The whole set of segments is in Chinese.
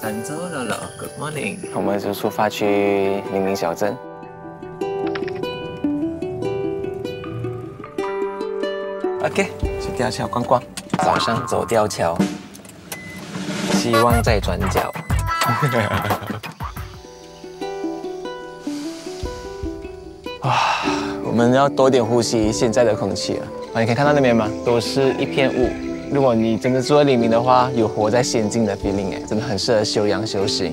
三周了了，Good morning，我们就出发去黎明小镇。OK，去吊桥逛逛。早上走吊桥，希望在转角。哇，我们要多点呼吸现在的空气了。啊，你可以看到那边吗？都是一片雾。如果你真的住在黎明的话，有活在仙境的 feeling 哎，真的很适合休养休息。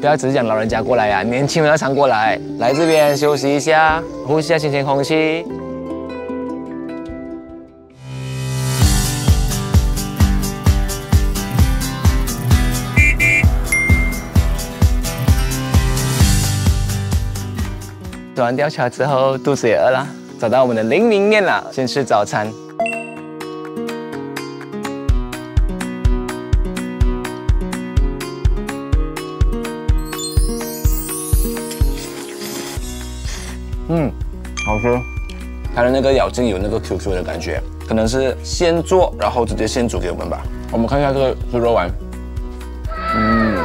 不要只是讲老人家过来呀，年轻人要常过来，来这边休息一下，呼吸下新鲜空气。走完吊桥之后，肚子也饿了，找到我们的黎明面了，先吃早餐。嗯，好吃，它的那个咬劲有那个 Q Q 的感觉，可能是现做，然后直接现煮给我们吧。我们看一下这个猪肉丸，嗯，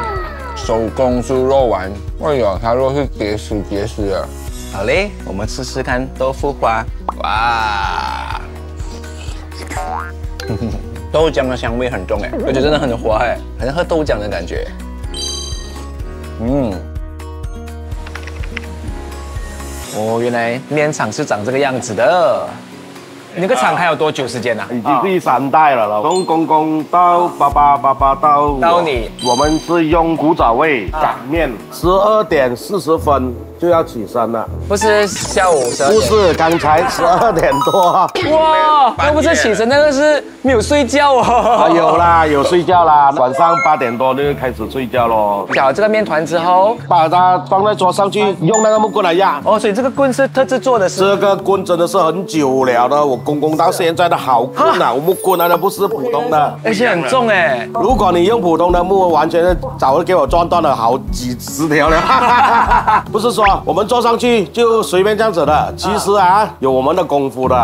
手工猪肉丸，哎呀，它肉是结实结实的。好嘞，我们试试看豆腐花。哇，豆浆的香味很重哎，而且真的很滑哎，好像喝豆浆的感觉。嗯。哦，原来面厂是长这个样子的。那个厂还有多久时间呢？已经第三代了了，从公公到爸爸，爸爸到到你。我们是用古早味擀面，十二点四十分。就要起身了，不是下午不是刚才 十二点多。哇，那不是起身，那个是没有睡觉哦。有啦，有睡觉啦，晚上八点多就开始睡觉喽。搅这个面团之后，把它放在桌上去，用那个木棍来压。哦，所以这个棍是特制做的是。这个棍真的是很久了的，我公公到现在的好棍啊，木棍啊，那不是普通的，而且很重哎。如果你用普通的木，完全早就给我撞断了好几十条了。不是说。我们坐上去就随便这样子的，其实啊有我们的功夫的。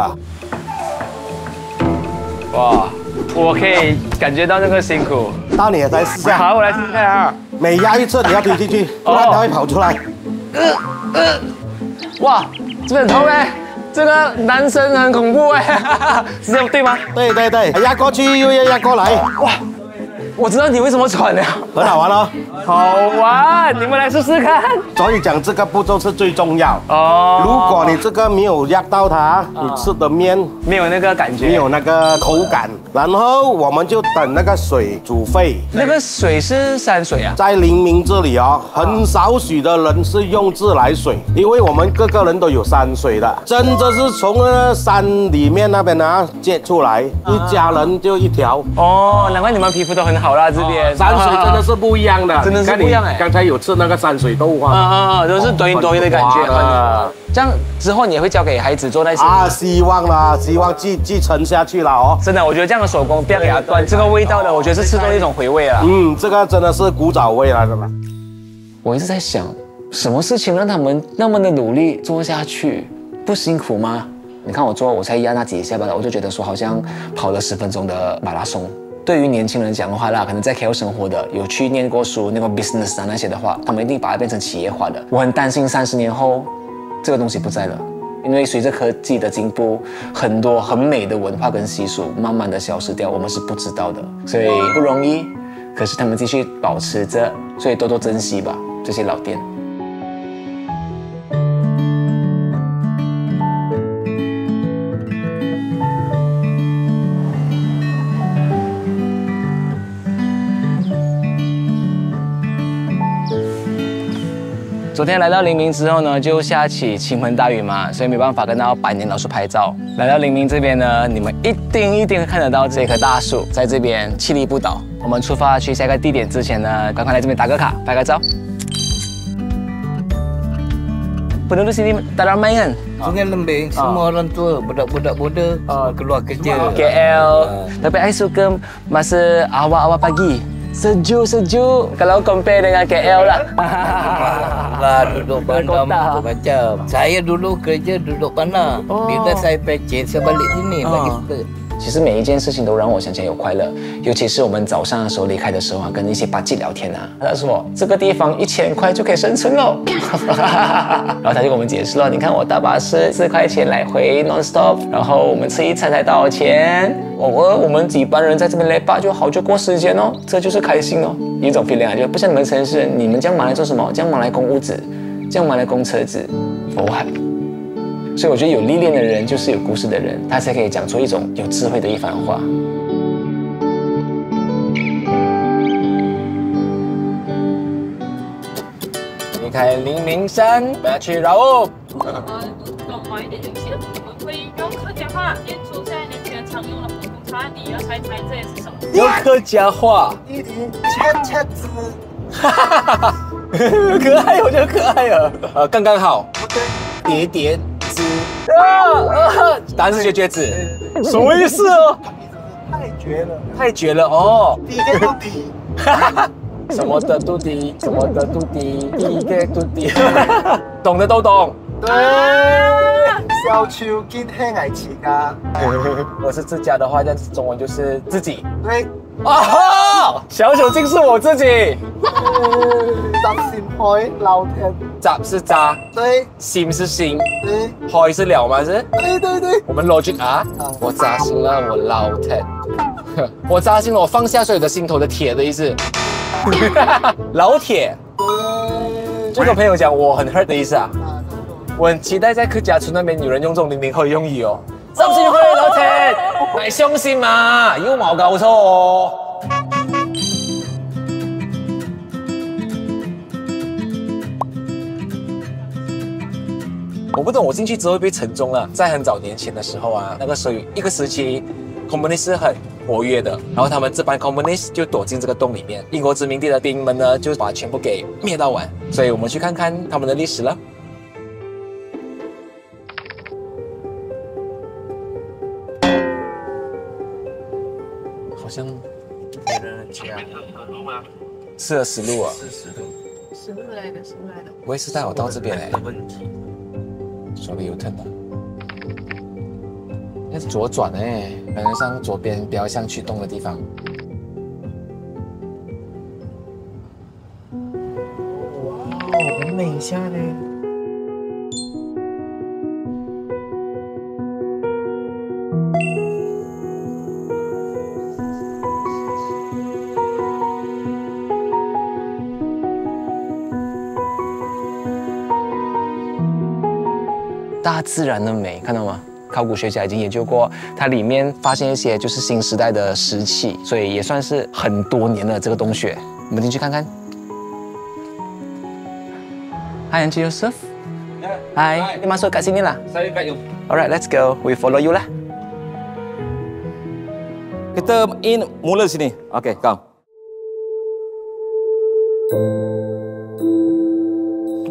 哇，我可以感觉到那个辛苦。到你来试下。好，我来试试看啊。每压一次你要推进去，不然它会跑出来。呃呃，哇，这边很痛哎，这个男生很恐怖 哎，是这样对吗？对对对，压过去又要压过来。哇。我知道你为什么喘了，很好玩哦，好玩，你们来试试看。所以讲这个步骤是最重要哦。如果你这个没有压到它，你吃的面没有那个感觉，没有那个口感。然后我们就等那个水煮沸。那个水是山水啊，在黎明这里哦，很少许的人是用自来水，因为我们各个人都有山水的，真的是从那山里面那边啊接出来，一家人就一条。哦，难怪你们皮肤都很好。好了，这边山水真的是不一样的，真的是不一样哎。刚才有吃那个山水豆花，啊啊啊，都是多音多音的感觉。这样之后你也会教给孩子做那些啊？希望啦，希望继继承下去了哦。真的，我觉得这样的手工不要给它断，这个味道的，我觉得是吃到一种回味啊。嗯，这个真的是古早味来的嘛。我一直在想，什么事情让他们那么的努力做下去，不辛苦吗？你看我做，我才压那几下吧，我就觉得说好像跑了十分钟的马拉松。对于年轻人讲的话啦，可能在 KL 生活的，有去念过书，那个 business 啊那些的话，他们一定把它变成企业化的。我很担心三十年后，这个东西不在了，因为随着科技的进步，很多很美的文化跟习俗慢慢的消失掉，我们是不知道的，所以不容易。可是他们继续保持着，所以多多珍惜吧，这些老店。昨天来到黎明之后呢，就下起倾盆大雨嘛，所以没办法跟到百年老树拍照。来到黎明这边呢，你们一定一定会看得到这棵大树，在这边屹立不倒。我们出发去下一个地点之前呢，赶快来这边打个卡，拍个照。Penduduk sini tak ramai kan? Sungai Lembing, semua orang tua, budak-budak muda keluar kerja. KL. Tapi saya suka masa awal-awal pagi. Sejuk-sejuk kalau compare dengan KL lah. lah duduk bandar macam-macam. Saya dulu kerja duduk bandar. Oh. Bila saya pecin, saya balik sini oh. bagi 其实每一件事情都让我想起来有快乐，尤其是我们早上的时候离开的时候啊，跟一些八戒聊天啊，他说这个地方一千块就可以生存喽，然后他就跟我们解释了，你看我大巴士四块钱来回 non stop，然后我们吃一餐才多少钱？我我我们几班人在这边来吧就好就过时间哦，这就是开心哦，一种 feeling 啊，就不像你们城市，你们这样忙来做什么？这样忙来供屋子，这样忙来供车子，for what？所以我觉得有历练的人就是有故事的人，他才可以讲出一种有智慧的一番话。离开黎明山，我要去绕路。我们懂买一点东西，我们会用客家话念出现在年轻人常用的普通话，你要猜猜这也是什么？用客家话，弟弟，切切子，可爱，我觉得可爱啊。呃，刚刚好，叠叠子啊，答案是绝绝子，什么意思哦？太绝了，太绝了哦。第一个到 底，什么的都低，什么的都低，一个都低，懂的都懂。对，小秋今天爱吃噶，我是自家的话，这样子中文就是自己。对，啊哈，小手竟是我自己。扎心开老天，扎是扎，对心是心，对开是了吗？是？对对对，我们 logic 啊，我扎心了，我老铁，我扎心了，我放下所有的心头的铁的意思。老铁，就跟朋友讲我很 hurt 的意思啊。我很期待在客家村那边有人用这种零零后的用语哦。心心会老铁，买相信嘛，有冇搞错。我不懂，我进去之后会不会沉重了？在很早年前的时候啊，那个时候一个时期，communist 是很活跃的，然后他们这帮 communist 就躲进这个洞里面，英国殖民地的兵们呢就把全部给灭到完。所以我们去看看他们的历史了。是了死路啊！四十度食物来的，十路来的。我也是带我到这边来的，问题，手臂有疼的。要左转哎，感觉上左边比较像驱动的地方。哦，很美下呢。大自然的美，看到吗？考古学家已经研究过，它里面发现一些就是新时代的石器，所以也算是很多年的这个洞穴。我们进去看看。Hi, Auntie Yusuf. Hi, ni masuk kat sini lah. Saya kat you. Alright, let's go. We follow you lah. Kita in mula sini. Okay, come.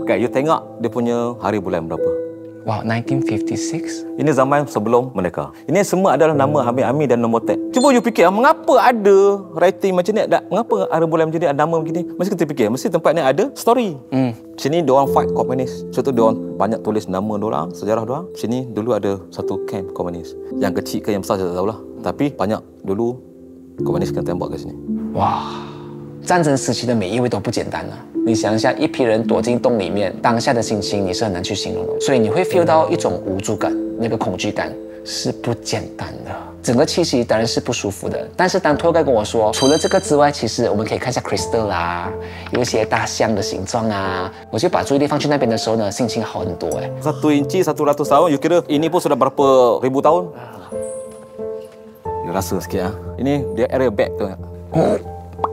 Okay, you tengok dia punya hari bulan berapa. Wow, 1956. Ini zaman sebelum merdeka. Ini semua adalah nama Hamid Amin dan nombor tag. Cuba you fikir, mengapa ada writing macam ni? Ada, mengapa hari bulan macam ni ada nama begini? Mesti kita fikir, mesti tempat ni ada story. Hmm. Sini diorang fight komunis. Contoh diorang banyak tulis nama diorang, sejarah diorang. Sini dulu ada satu camp komunis. Yang kecil ke yang besar saya tak tahulah. Tapi banyak dulu komunis kena tembak kat sini. 哇，战争时期的每一位都不简单啊！ 你想一下，一批人躲进洞里面，当下的心情你是很难去形容的，所以你会 feel 到一种无助感，那个恐惧感是不简单的。整个气息当然是不舒服的，但是当托盖跟我说，除了这个之外，其实我们可以看一下 crystal 啦，有一些大象的形状啊，我就把注意力放去那边的时候呢，心情好很多哎。Satu inci satu ratus tahun, you kira ini pun sudah berapa ribu tahun? You rasa sikit ah. Ini dia area back tu.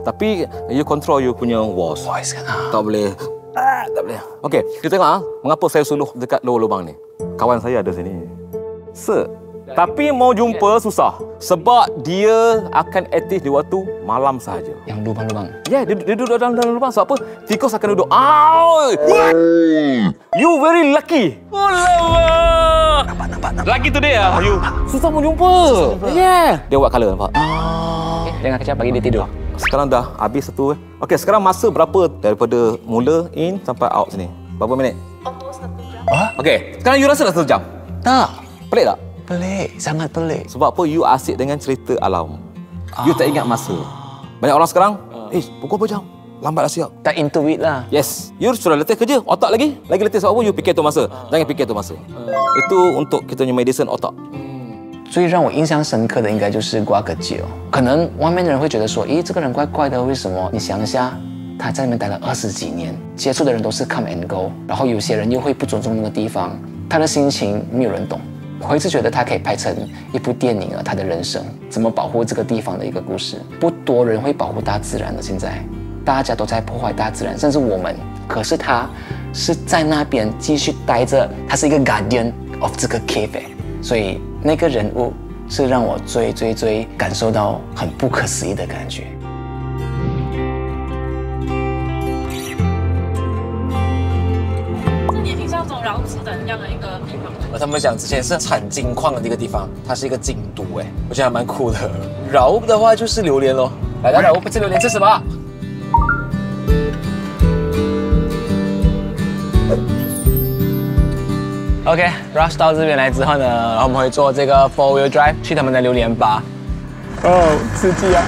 Oh. Tapi you control you punya walls. Voice kan ah. Tak boleh. Ah, tak boleh. Okey, kita tengok ah, mengapa saya suluh dekat luar lubang ni. Kawan saya ada sini. Se. Tapi mau jumpa susah sebab dia akan aktif di waktu malam sahaja. Yang lubang-lubang. Ya, yeah, dia, dia duduk dalam dalam lubang sebab apa? Tikus akan duduk. Ow! You very lucky. Alamak. Nampak, nampak, nampak. Lagi tu dia, you. Susah mau jumpa. Yeah. Dia buat colour, nampak? Oh. Okay, dengan kecap bagi dia tidur. Sekarang dah habis satu. eh. Okey, sekarang masa berapa daripada mula in sampai out sini? Berapa minit? Almost satu jam. Okey, sekarang you rasa dah satu jam? Tak. Pelik tak? pelik, sangat pelik. Sebab apa you asyik dengan cerita alam. You tak ingat masa. Banyak orang sekarang, eh pukul berapa jam? Lambat dah siap. Tak into it lah. Yes, you sudah letih kerja, otak lagi. Lagi letih sebab apa? You fikir tu masa. Jangan fikir tu masa. Itu untuk kita punya medicine otak. 最让我印象深刻的应该就是瓜葛酒。可能外面的人会觉得说，咦，这个人怪怪的，为什么？你想一下，他在那边待了二十几年，接触的人都是 come and go，然后有些人又会不尊重那个地方，他的心情没有人懂。我一直觉得他可以拍成一部电影啊，他的人生怎么保护这个地方的一个故事。不多人会保护大自然的，现在大家都在破坏大自然，甚至我们。可是他是在那边继续待着，他是一个 guardian of 这个 cave，所以那个人物是让我最最最感受到很不可思议的感觉。这也挺像这种饶子的一样的一个地方。而他们讲之前是产金矿的一个地方，它是一个京都，哎，我觉得还蛮酷的。饶的话就是榴莲咯，来来来，我不吃榴莲，吃什么？OK，rush 到这边来之后呢，然后我们会坐这个 four wheel drive 去他们的榴莲吧。哦，刺激啊！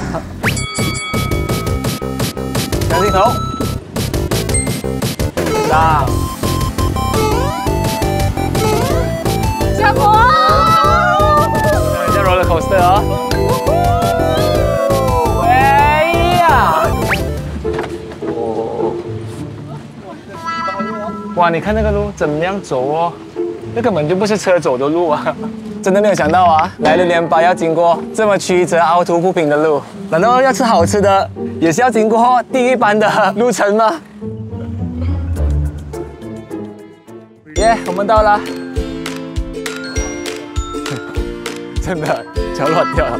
小镜头，上。小果，像 roller coaster 哦。哎呀！哦。哇，你看那个路怎么样走哦？这根本就不是车走的路啊！真的没有想到啊，来了连巴要经过这么曲折、凹凸不平的路，难道要吃好吃的也是要经过地狱般的路程吗？耶，我们到了。真的脚软掉了。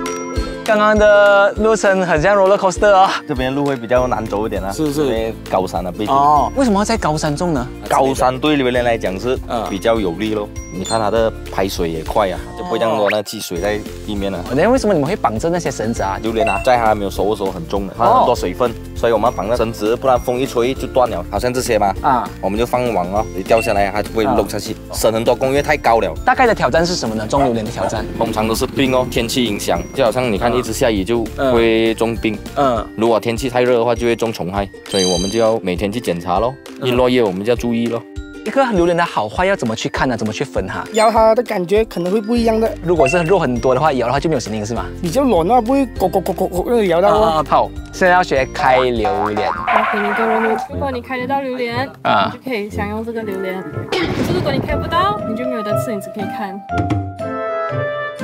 刚刚的路程很像 roller coaster 哦。这边路会比较难走一点啊，是是因为高山的背景。哦，为什么要在高山种呢？高山对榴莲来讲是嗯比较有利咯。你看它的排水也快啊，就不会这样多那积水在地面了。那为什么你们会绑着那些绳子啊？榴莲啊，在它还没有熟的时候很重的，它哦很多水分，所以我们绑那绳子，不然风一吹就断了。好像这些嘛，啊，我们就放网哦，你掉下来它就不会漏下去，省很多工，因为太高了。大概的挑战是什么呢？中榴莲的挑战？通常都是冰哦，天气影响，就好像你看一直下雨就会中冰。嗯，如果天气太热的话，就会中虫害，所以我们就要每天去检查咯。一落叶我们就要注意咯。一个榴莲的好坏要怎么去看呢？怎么去分它？咬它的感觉可能会不一样的，如果是肉很多的话，咬的话就没有声音是吗？比较软的话不会咕咕咕咕咕那个咬到哦。啊，好，现在要学开榴莲。我给你一个任务，如果你开得到榴莲，啊。你就可以享用这个榴莲；可是如果你开不到，你就没有得吃，你只可以看。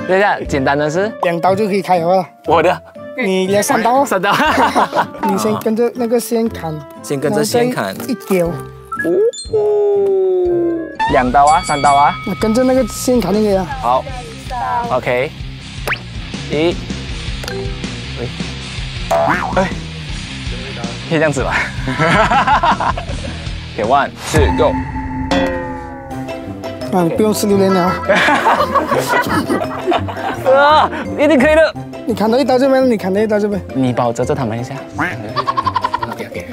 等一下，简单的是？两刀就可以开了，我的？你两 三刀，三刀，你先跟着那个先砍，先跟着先砍。一丢，两刀啊，三刀啊，那跟着那个线砍就可以了。好，OK，一，哎，哎，可以这样子吧？OK one two go，啊，你不用吃榴莲了，啊，一定可以的。你砍到一刀这边，你砍到一刀这边。你帮我遮遮他们一下。OK OK。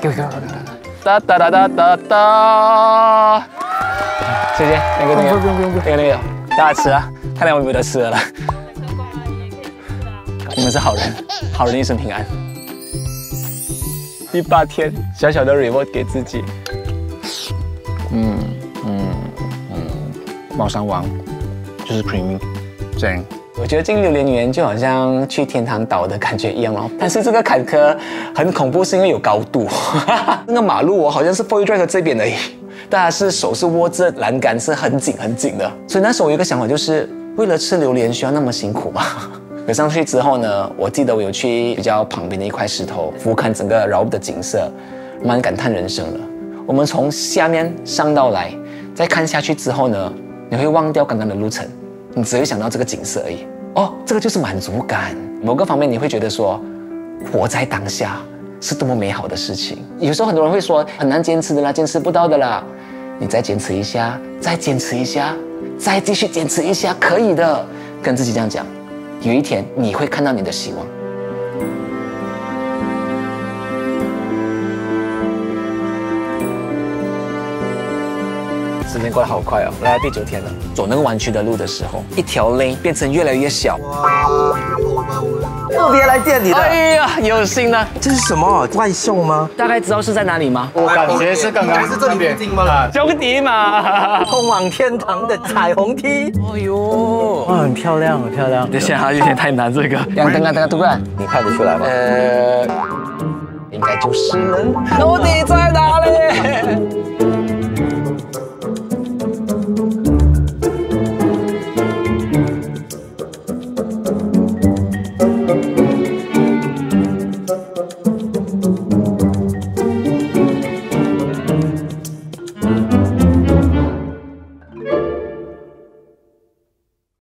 给我给我哒哒哒哒哒哒。谢谢，那个那个不用不用不用那个那个，大家吃啊，看来我们没得吃了啦。车过来也可以吃啊。你们是好人，好人一生平安。第八天，小小的 reward 给自己。嗯嗯嗯，猫山王就是 creamy，这样。我觉得进榴莲园就好像去天堂岛的感觉一样哦，但是这个坎坷很恐怖，是因为有高度。那个马路哦，好像是 four drive 这边而已，大家是手是握着栏杆，是很紧很紧的。所以那时候我有一个想法，就是为了吃榴莲需要那么辛苦吗？可上去之后呢，我记得我有去比较旁边的一块石头俯瞰整个饶的景色，蛮感叹人生的。我们从下面上到来，再看下去之后呢，你会忘掉刚刚的路程，你只会想到这个景色而已。哦，这个就是满足感。某个方面你会觉得说，活在当下是多么美好的事情。有时候很多人会说很难坚持的啦，坚持不到的啦。你再坚持一下，再坚持一下，再继续坚持一下，可以的。跟自己这样讲，有一天你会看到你的希望。时间过得好快哦，来到第九天了。走那个弯曲的路的时候，一条 lane 变成越来越小。特别来见你的，哎呀，有心呢。这是什么外送吗？大概知道是在哪里吗？我感觉是刚刚是这里附近吗？兄弟嘛。通往天堂的彩虹梯，哎呦，哇，很漂亮，很漂亮。等下有点太难这个。亮灯啊，灯啊，突然，你看得出来吗？呃，应该就是了。罗迪，